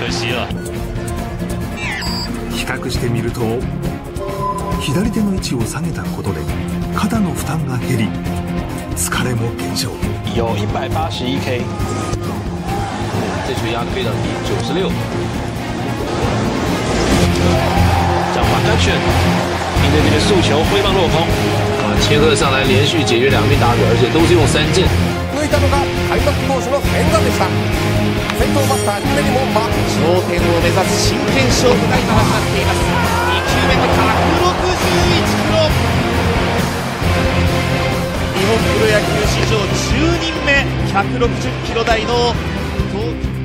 可惜了。比較してみると左手の位置を下げたことで肩の負担が減り疲れも減少有一百八十一 K，这球压的非常低，九十六。掌法安全，面对这个速球挥棒落空。啊，千鹤上来连续解决两名打者，而且都是用三振。抜いたのが開幕投手の変化でした先頭バッター金にもま頂点を目指す真剣勝負が今始まっています2球目161キロ日本プロ野球史上10人目160キロ台の投球。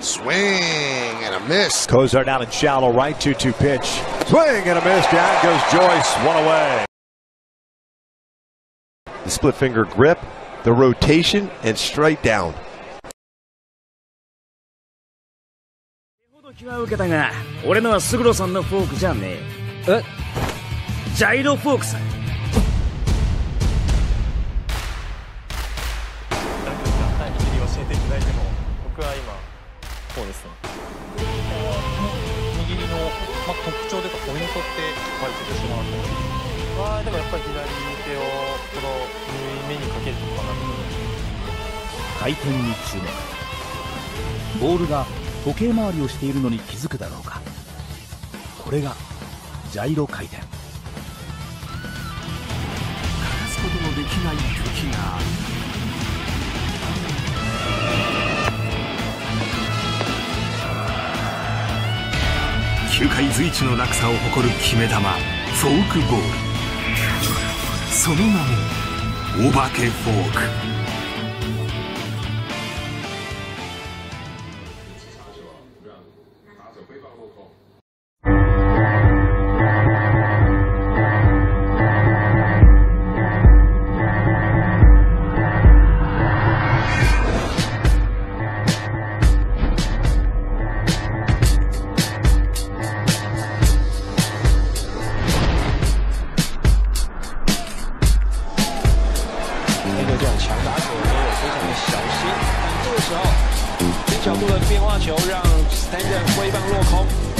Swing and a miss. Kozar down in shallow right 2 2 pitch. Swing and a miss. Down goes Joyce. One away. The split finger grip, the rotation, and straight down. 気は受けたが俺のは勝呂さんのフォークじゃねええジャイロフォークさ教えていただいても僕は今 こうですね。握りの、まあ、特徴というかポイントって教えてしまうとはでもやっぱり左手をこの縫い目にかけるとかなと思います回転に注目。ボールが時計回りをしているのに気づくだろうか。これがジャイロ回転。欠かすことのできない時が。ある球界随一の落差を誇る決め球フォークボール。その名もお化けフォーク。面对这种强打者都有非常的小心。但这个时候，低角度的变化球让 Stanton 挥棒落空。